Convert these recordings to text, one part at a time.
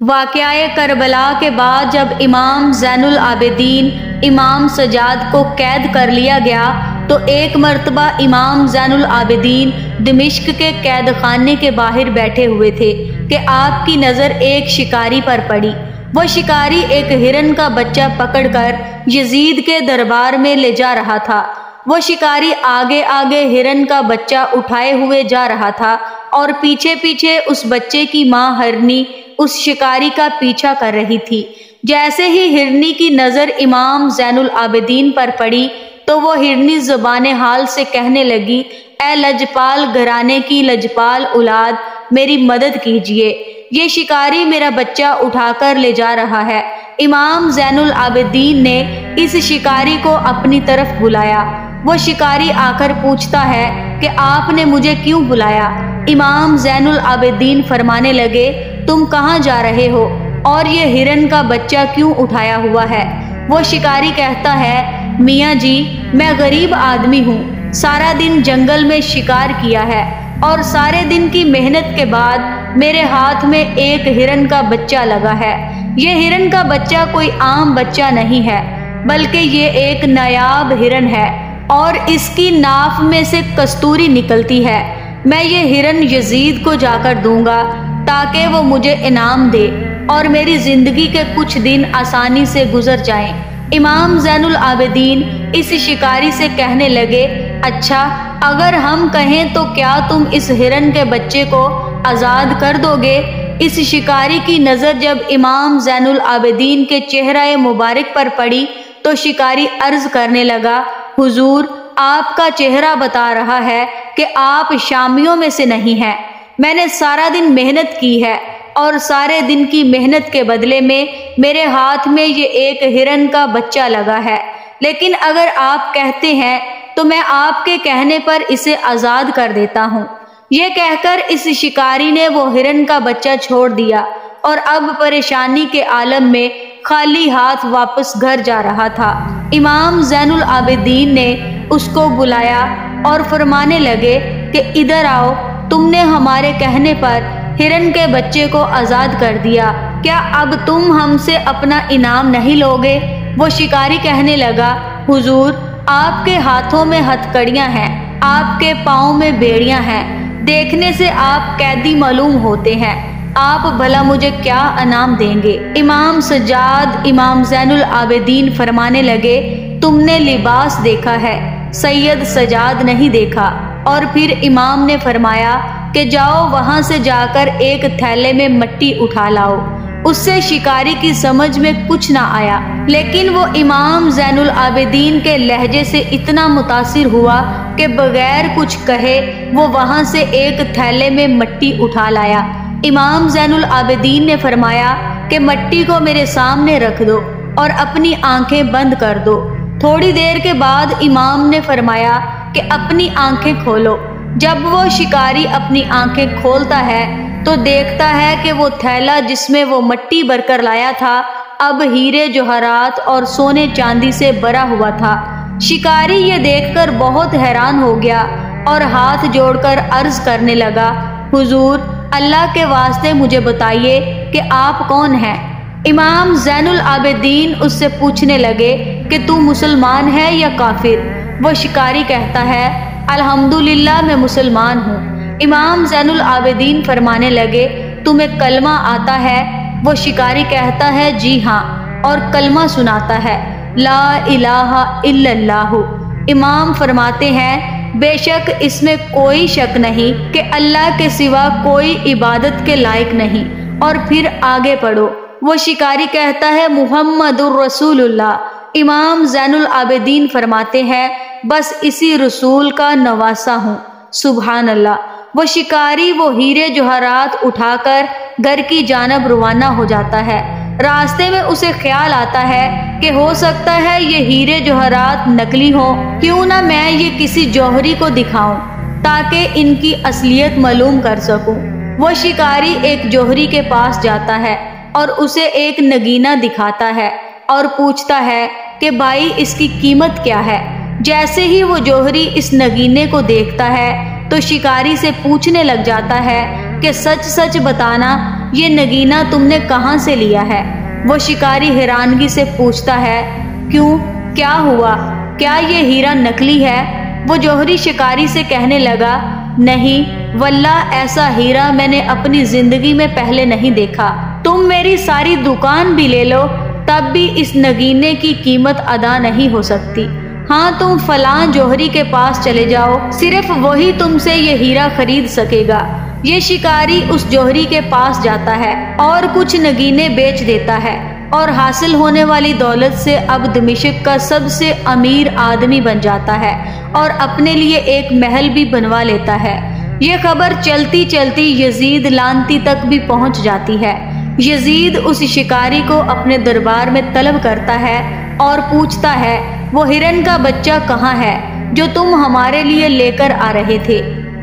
वाक़ करबला के बाद जब इमाम जैनुल आबिदीन इमाम सजाद को कैद कर लिया गया तो एक मरतबा इमाम जैनुल आबिदीन दमिश्क के कैद खाने के बाहर बैठे हुए थे कि आपकी नज़र एक शिकारी पर पड़ी। वह शिकारी एक हिरन का बच्चा पकड़कर यजीद के दरबार में ले जा रहा था। वह शिकारी आगे आगे हिरन का बच्चा उठाए हुए जा रहा था और पीछे पीछे उस बच्चे की माँ हरनी उस शिकारी का पीछा कर रही थी। जैसे ही हिरनी की नज़र इमाम जैनुल आबिदीन पर पड़ी तो वो हिरनी ज़ुबान हाल से कहने लगी, ए लजपाल, घराने की लजपाल औलाद, मेरी मदद कीजिए। ये शिकारी मेरा बच्चा उठाकर ले जा रहा है। इमाम जैनुल आबिदीन ने इस शिकारी को अपनी तरफ़ बुलाया। वो शिकारी आकर पूछता है कि आपने मुझे क्यों बुलाया? इमाम जैनुल आबिदीन फरमाने लगे, तुम कहाँ जा रहे हो? और ये हिरन का बच्चा क्यों उठाया हुआ है? वो शिकारी कहता है, मियाँ जी, मैं गरीब आदमी हूँ। सारा दिन जंगल में शिकार किया है, और सारे दिन की मेहनत के बाद मेरे हाथ में एक हिरन का बच्चा लगा है। ये हिरन का बच्चा कोई आम बच्चा नहीं है, बल्कि ये एक नायाब हिरन है, और इसकी नाफ में से कस्तूरी निकलती है। मैं ये हिरन यजीद को जाकर दूँगा, ताकि वो मुझे इनाम दे और मेरी ज़िंदगी के कुछ दिन आसानी से गुजर जाएँ। इमाम जैनुल आबिदीन इस शिकारी से कहने लगे अच्छा अगर हम कहें तो क्या तुम इस हिरन के बच्चे को आज़ाद कर दोगे इस शिकारी की नज़र जब इमाम जैनुल आबिदीन के चेहरा मुबारक पर पड़ी तो शिकारी अर्ज़ करने लगा, हुजूर, आपका चेहरा बता रहा है कि आप शामियों में से नहीं हैं। मैंने सारा दिन मेहनत की है और सारे दिन की मेहनत के बदले में मेरे हाथ में ये एक हिरन का बच्चा लगा है। लेकिन अगर आप कहते हैं तो मैं आपके कहने पर इसे आज़ाद कर देता हूँ। ये कहकर इस शिकारी ने वो हिरन का बच्चा छोड़ दिया और अब परेशानी के आलम में खाली हाथ वापस घर जा रहा था। इमाम जैनुल आबिदीन ने उसको बुलाया और फरमाने लगे कि इधर आओ, तुमने हमारे कहने पर हिरन के बच्चे को आज़ाद कर दिया। क्या अब तुम हमसे अपना इनाम नहीं लोगे? वो शिकारी कहने लगा, हुजूर, आपके हाथों में हथकड़ियाँ हैं, आपके पाँव में बेड़ियाँ हैं। देखने से आप कैदी मालूम होते हैं। आप भला मुझे क्या इनाम देंगे? इमाम सजाद इमाम जैनुल आबेदीन फरमाने लगे, तुमने लिबास देखा है। सैयद सजाद नहीं देखा। और फिर इमाम ने फरमाया कि जाओ वहाँ से जाकर एक थैले में मट्टी उठा लाओ। उससे शिकारी की समझ में कुछ ना आया। लेकिन वो इमाम जैनुल आबिदीन के लहजे से इतना मुतासिर हुआ कि बगैर कुछ कहे वो वहाँ से एक थैले में मट्टी उठा लाया। इमाम जैनुल आबिदीन ने फरमाया कि मट्टी को मेरे सामने रख दो और अपनी आँखें बंद कर दो। थोड़ी देर के बाद इमाम ने फरमाया कि अपनी आँखें खोलो। जब वो शिकारी अपनी आँखें खोलता है तो देखता है कि वो थैला जिसमें वो मट्टी भरकर लाया था, अब हीरे जोहरात और सोने चांदी से भरा हुआ था। शिकारी ये देखकर बहुत हैरान हो गया और हाथ जोड़कर अर्ज़ करने लगा, हुजूर, अल्लाह के वास्ते मुझे बताइए कि आप कौन हैं? इमाम जैनुल आबिदीन उससे पूछने लगे कि तू मुसलमान है या काफिर? वो शिकारी कहता है, अल्हम्दुलिल्लाह, मैं मुसलमान हूँ। इमाम जैनुल आबिदीन फरमाने लगे, तुम्हें कलमा आता है? वो शिकारी कहता है, जी हाँ। और कलमा सुनाता है, ला इलाहा इल्लल्लाहु। इमाम फरमाते हैं, बेशक इसमें कोई शक नहीं कि अल्लाह के सिवा कोई इबादत के लायक नहीं। और फिर आगे पढ़ो। वो शिकारी कहता है मुहम्मद रसूलुल्लाह। इमाम जैनुल आबिदीन फरमाते हैं, बस इसी रसूल का नवासा हूँ। सुबहान अल्लाह वो शिकारी, वो हीरे जवाहरात उठाकर घर की जानब रवाना हो जाता है। रास्ते में उसे ख्याल आता है कि हो सकता है ये हीरे जवाहरात नकली हो। क्यों ना मैं ये किसी जौहरी को दिखाऊँ, ताकि इनकी असलियत मालूम कर सकूँ। वो शिकारी एक जौहरी के पास जाता है। और उसे एक नगीना दिखाता है और पूछता है कि भाई इसकी कीमत क्या है? जैसे ही वो जोहरी इस नगीने को देखता है तो शिकारी से पूछने लग जाता है कि सच सच बताना, ये नगीना तुमने कहाँ से लिया है? वो शिकारी हैरानगी से पूछता है, क्यों? क्या हुआ? क्या ये हीरा नकली है? वो जोहरी शिकारी से कहने लगा, नहीं, वल्ला ऐसा हीरा मैंने अपनी ज़िंदगी में पहले नहीं देखा। तुम मेरी सारी दुकान भी ले लो, तब भी इस नगीने की कीमत अदा नहीं हो सकती। हाँ तुम फलां जौहरी के पास चले जाओ, सिर्फ़ वही तुमसे ये हीरा खरीद सकेगा। ये शिकारी उस जोहरी के पास जाता है और कुछ नगीने बेच देता है, और हासिल होने वाली दौलत से अब दमिशक का सबसे अमीर आदमी बन जाता है और अपने लिए एक महल भी बनवा लेता है। ये खबर चलती चलती यजीद लानती तक भी पहुँच जाती है। यजीद उस शिकारी को अपने दरबार में तलब करता है और पूछता है, वो हिरन का बच्चा कहाँ है, जो तुम हमारे लिए लेकर आ रहे थे?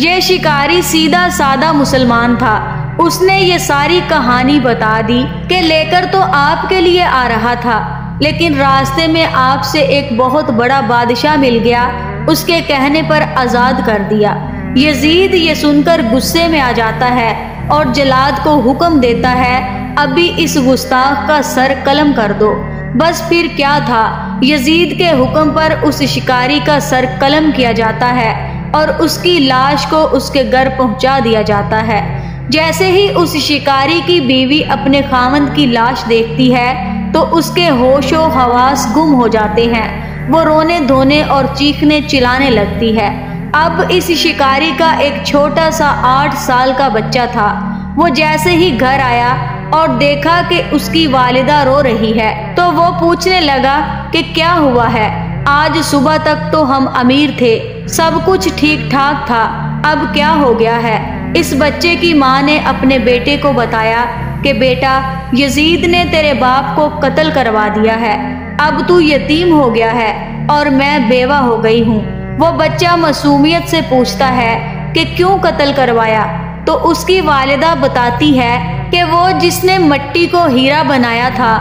ये शिकारी सीधा सादा मुसलमान था। उसने ये सारी कहानी बता दी कि लेकर तो आपके लिए आ रहा था, लेकिन रास्ते में आपसे एक बहुत बड़ा बादशाह मिल गया, उसके कहने पर आज़ाद कर दिया। यजीद ये सुनकर गुस्से में आ जाता है और जलाद को हुक्म देता है, अभी इस गुस्ताख का सर कलम कर दो। बस फिर क्या था? यजीद के हुक्म पर उस शिकारी का सर कलम किया जाता है और उसकी लाश को उसके घर पहुँचा दिया जाता है। जैसे ही उस शिकारी की बीवी अपने खामंद की लाश देखती है तो उसके होशो हवास गुम हो जाते हैं। वो रोने धोने और चीखने चिल्लाने लगती है। अब इस शिकारी का एक छोटा सा आठ साल का बच्चा था। वो जैसे ही घर आया और देखा कि उसकी वालिदा रो रही है तो वो पूछने लगा कि क्या हुआ है? आज सुबह तक तो हम अमीर थे, सब कुछ ठीक ठाक था, अब क्या हो गया है? इस बच्चे की माँ ने अपने बेटे को बताया कि बेटा, यजीद ने तेरे बाप को कत्ल करवा दिया है, अब तू यतीम हो गया है और मैं बेवा हो गई हूँ। वो बच्चा मासूमियत से पूछता है कि क्यों कत्ल करवाया? तो उसकी वालिदा बताती है कि वो जिसने मट्टी को हीरा बनाया था,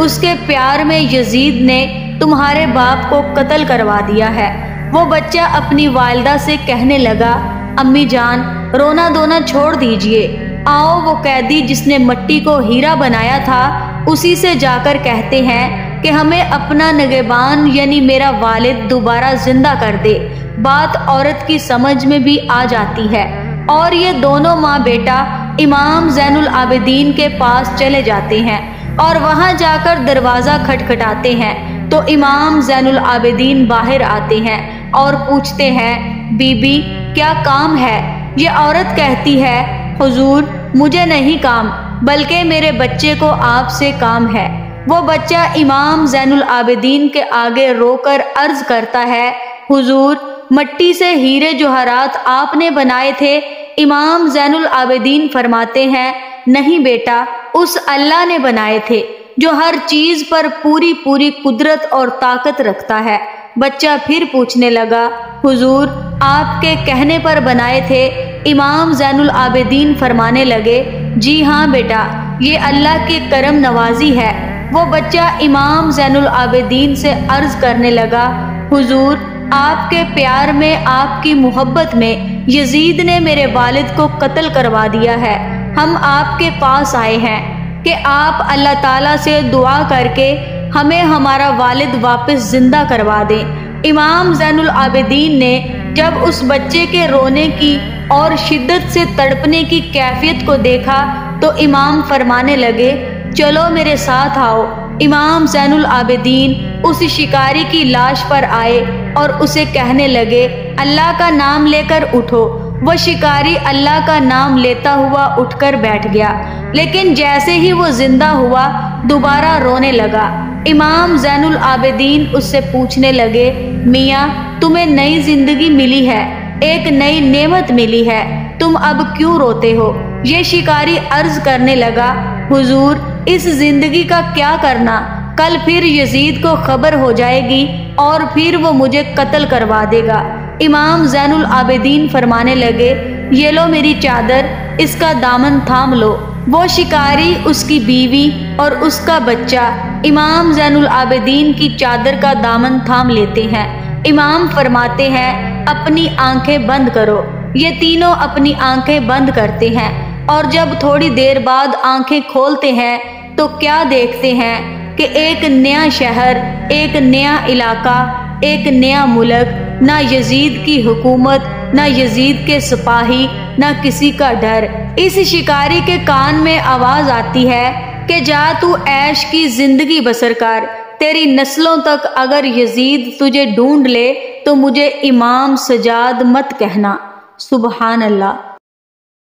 उसके प्यार में यजीद ने तुम्हारे बाप को कत्ल करवा दिया है। वो बच्चा अपनी वालदा से कहने लगा, अम्मी जान, रोना धोना छोड़ दीजिए। आओ, वो कैदी जिसने मट्टी को हीरा बनाया था, उसी से जाकर कहते हैं कि हमें अपना नगेबान, यानी मेरा वालिद दोबारा ज़िंदा कर दे। बात औरत की समझ में भी आ जाती है। और ये दोनों माँ बेटा इमाम जैनुल आबिदीन के पास चले जाते हैं और वहाँ जाकर दरवाज़ा खटखटाते हैं। तो इमाम जैनुल आबिदीन बाहर आते हैं और पूछते हैं, बीबी, क्या काम है? ये औरत कहती है, हुजूर, मुझे नहीं काम, बल्कि मेरे बच्चे को आपसे काम है। वो बच्चा इमाम जैनुल आबिदीन के आगे रोकर अर्ज़ करता है, हुजूर, मट्टी से हीरे जोहरात आपने बनाए थे। इमाम जैनुल आबिदीन फरमाते हैं, नहीं बेटा, उस अल्लाह ने बनाए थे, जो हर चीज़ पर पूरी पूरी कुदरत और ताकत रखता है। बच्चा फिर पूछने लगा, हुजूर, आपके कहने पर बनाए थे? इमाम जैनुल आबिदीन फरमाने लगे, जी हाँ बेटा, ये अल्लाह की करम नवाजी है। वो बच्चा इमाम जैनुल आबिदीन से अर्ज़ करने लगा, हुजूर, आपके प्यार में, आपकी मोहब्बत में यजीद ने मेरे वालिद को कत्ल करवा दिया है। हम आपके पास आए हैं कि आप अल्लाह ताला से दुआ करके हमें हमारा वालिद वापस ज़िंदा करवा दें। इमाम जैनुल आबिदीन ने जब उस बच्चे के रोने की और शिद्दत से तड़पने की कैफियत को देखा तो इमाम फरमाने लगे चलो मेरे साथ आओ। इमाम जैनुल आबिदीन उस शिकारी की लाश पर आए और उसे कहने लगे, अल्लाह का नाम लेकर उठो। वह शिकारी अल्लाह का नाम लेता हुआ उठकर बैठ गया। लेकिन जैसे ही वो ज़िंदा हुआ, दोबारा रोने लगा। इमाम जैनुल आबिदीन उससे पूछने लगे, मियाँ, तुम्हें नई ज़िंदगी मिली है, एक नई नेमत मिली है, तुम अब क्यों रोते हो? ये शिकारी अर्ज़ करने लगा, हुजूर इस ज़िंदगी का क्या करना? कल फिर यजीद को खबर हो जाएगी और फिर वो मुझे कत्ल करवा देगा। इमाम जैनुल आबिदीन फरमाने लगे, ये लो मेरी चादर, इसका दामन थाम लो। वो शिकारी, उसकी बीवी और उसका बच्चा इमाम जैनुल आबिदीन की चादर का दामन थाम लेते हैं। इमाम फरमाते हैं, अपनी आँखें बंद करो। ये तीनों अपनी आँखें बंद करते हैं। और जब थोड़ी देर बाद आँखें खोलते हैं तो क्या देखते हैं कि एक नया शहर, एक नया इलाका, एक नया मुल्क, ना यजीद की हुकूमत, ना यजीद के सिपाही, ना किसी का डर। इस शिकारी के कान में आवाज़ आती है कि जा तू ऐश की ज़िंदगी बसर कर। तेरी नस्लों तक अगर यजीद तुझे ढूंढ ले तो मुझे इमाम सजाद मत कहना। सुबहान अल्लाह।